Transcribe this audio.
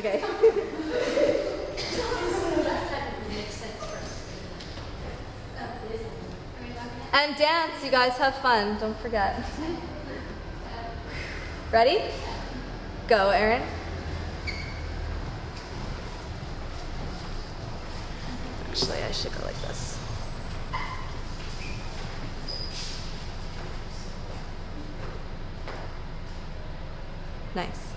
Okay. and dance, you guys have fun. Don't forget. Ready? Go, Erin. Actually, I should go like this. Nice.